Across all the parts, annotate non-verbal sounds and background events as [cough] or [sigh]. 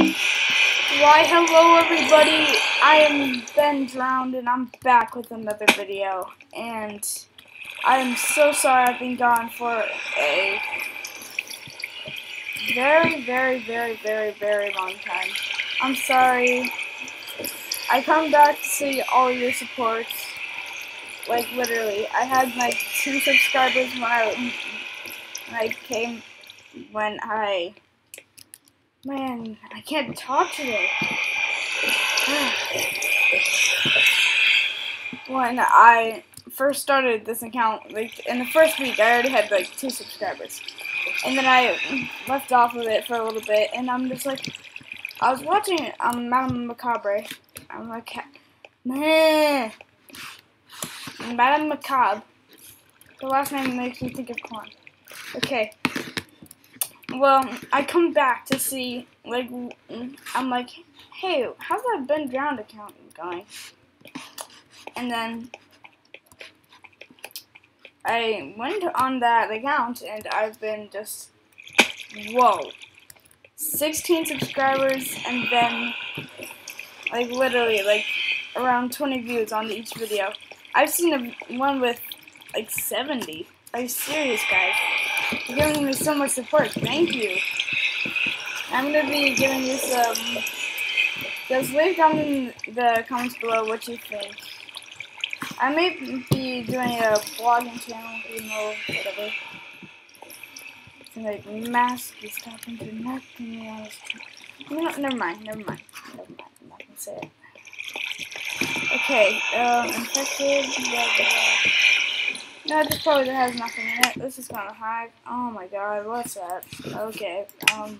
Why, hello everybody, I am Ben Drowned and I'm back with another video. And I'm so sorry I've been gone for a very, very, very, very, very long time. I'm sorry. I come back to see all your support. Like literally, I had like two subscribers when I when I came when I Man, I can't talk today. [sighs] when I first started this account, like in the first week, I already had like two subscribers, and then I left off of it for a little bit, and I'm just like, I was watching um Madame Macabre. I'm like, man, Madame Macabre. The last name makes me think of corn. Okay, well, I come back to see, like, I'm like, hey, how's that Ben Drowned account going? And then I went on that account and I've been just, whoa, 16 subscribers and then, like, literally, like, around 20 views on each video. I've seen a, one with, like, 70. Are you serious, guys? You're giving me so much support. Thank you. I'm gonna be giving you some. Just leave down in the comments below what you think. I may be doing a vlogging channel, you know, whatever. It's like mask is talking to nothing else. No, never mind, never mind, never mind. I'm not gonna say it. Okay, um, infected. Blah, blah, blah. No, this probably has nothing in it. This is kind of high. Oh my god, what's that? Okay, um...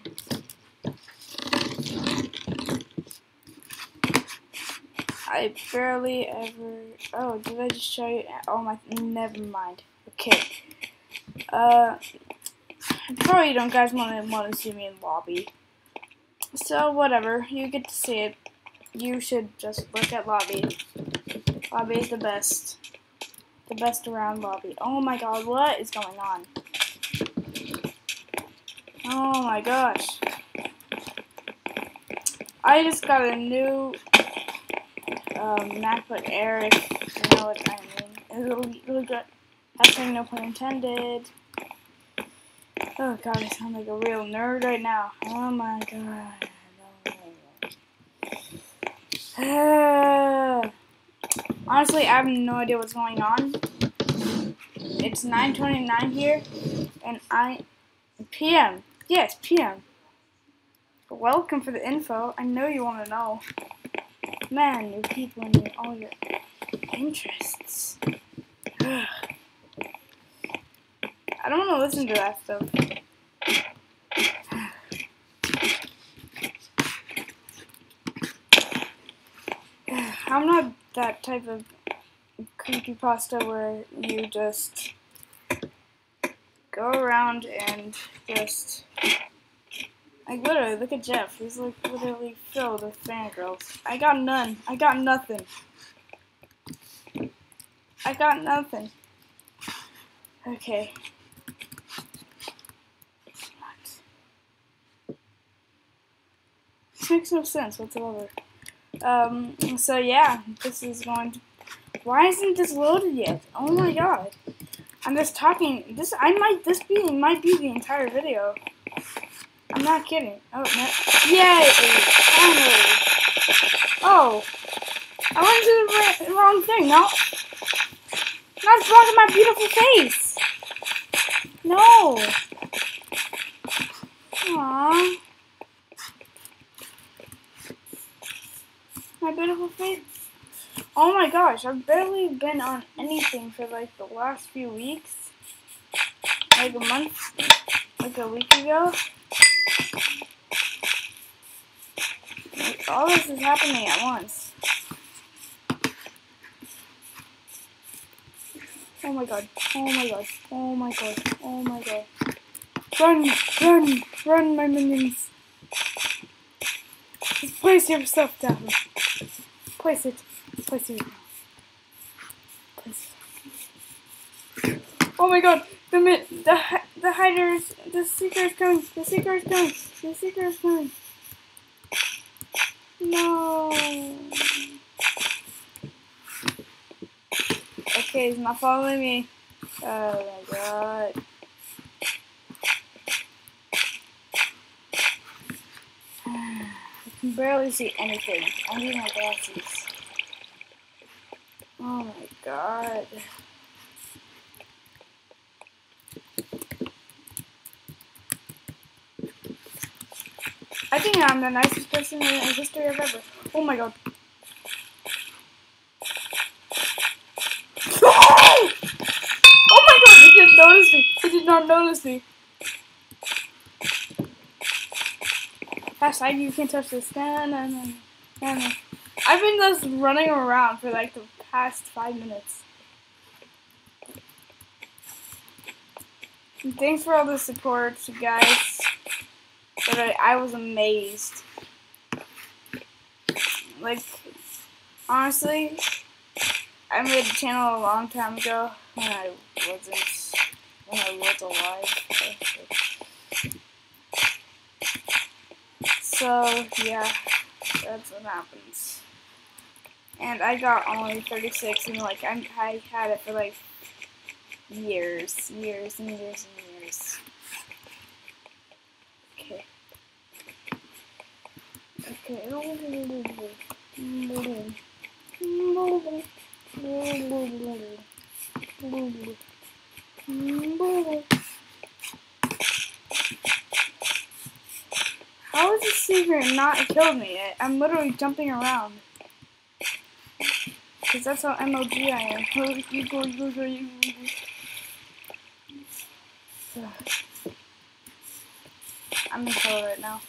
I barely ever... Oh, did I just show you? Oh my... Never mind. Okay. Uh... Probably you don't guys want to want to see me in lobby. So, whatever. You get to see it. You should just look at lobby. Lobby is the best the best around lobby. Oh my god, what is going on? Oh my gosh. I just got a new um, MacBook Air, if you know what I mean. It's really, really good. Hashtag no pun intended. Oh god, I sound like a real nerd right now. Oh my god. [sighs] [sighs] Honestly, I have no idea what's going on. It's 9.29 here, and I... PM. Yes, PM. Welcome for the info. I know you want to know. Man, you people and all your interests. [sighs] I don't want to listen to that stuff. [sighs] I'm not that type of creepy pasta where you just go around and just like literally look at Jeff. He's like literally filled with fangirls. I got none. I got nothing. I got nothing. Okay. This makes no sense whatsoever. Um, so yeah, this is going. Why isn't this loaded yet? Oh my god. I'm just talking... This I might... This be might be the entire video. I'm not kidding. Oh, no. Yay! Finally! Oh! I went to the wrong thing. No. Not blocking my beautiful face! No! Aww. My beautiful face. Oh my gosh, I've barely been on anything for like the last few weeks. Like a month, like a week ago. Like, all this is happening at once. Oh my god, oh my god, oh my god, oh my god. Run, run, run my minions. Just place yourself down. Quasi. Quasi. Quasi. Oh my god! The the the hiders, the seeker is coming. The seeker is coming. The seeker is coming. No. Okay, he's not following me. Oh my god. Can barely see anything. Need my glasses. Oh my god. I think I'm the nicest person in the history of ever. Oh my god. Oh my god, he didn't notice me. He did not notice me. Hashtag you can't touch this. No, no. I've been just running around for like the past five minutes. And thanks for all the support, you guys. But I, I was amazed. Like, honestly, I made a channel a long time ago when I wasn't, when I was alive. So, yeah, that's what happens. And I got only 36, and like, I, I had it for like years, years and years and years. Okay. Okay. [laughs] This not killed me? I, I'm literally jumping around. Because that's how MLG I am. You go, you go, you go. I'm in color right now.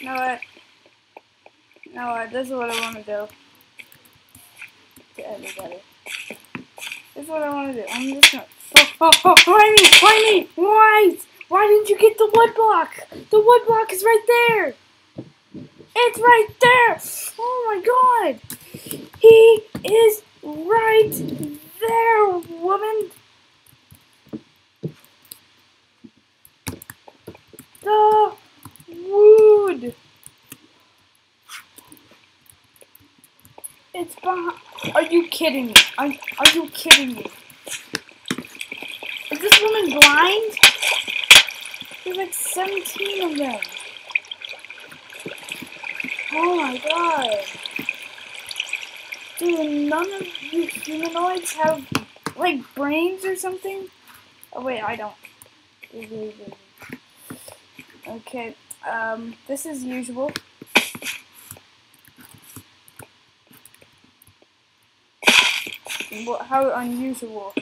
You know what? You know what? This is what I want to do. To everybody. Is what I want to do. I'm just gonna. Oh, oh, oh, why me? Why me? Why? Why didn't you get the wood block? The wood block is right there. It's right there. Oh my god. He is right there, woman. The wood. It's behind. Are you kidding me? Are, are you kidding me? Is this woman blind? There's like 17 of them. Oh my god. Dude, none of you humanoids have, like, brains or something? Oh, wait, I don't. [laughs] Okay, um, this is usual. What, how unusual.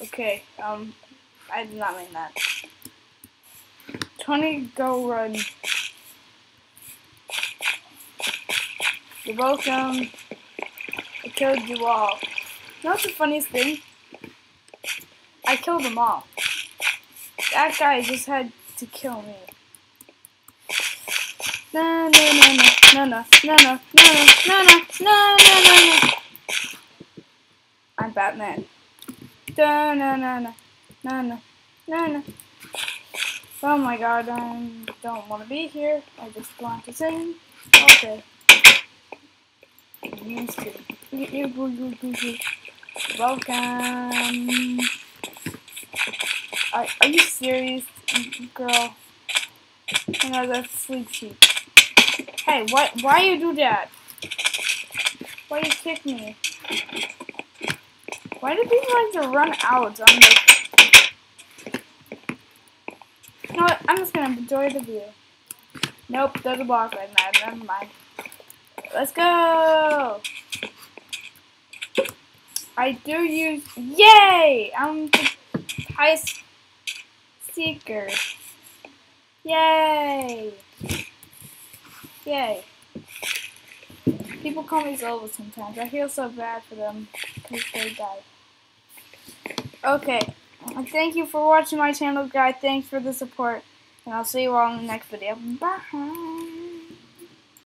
Okay, um, I did not mean that. 20, go run. You're welcome. I killed you all. You know the funniest thing? I killed them all. That guy just had to kill me. No, no, no, no, no, no, no, no, no, no, no, no, no, no, no. I'm Batman. No, no, no, no, no, no, no, no. Oh my god, I don't want to be here. I just want to sing. Okay. Welcome. Are, are you serious, girl? I know that's sleep sheep. Hey, why why you do that? Why you kick me? Why do people like to run out on the... You know what? I'm just gonna enjoy the view. Nope, there's a block right now. Never mind. Let's go! I do use... Yay! I'm the highest seeker. Yay! Yay. People call me Zelda sometimes. I feel so bad for them because they died. Okay. thank you for watching my channel, guys. Thanks for the support. And I'll see you all in the next video. Bye.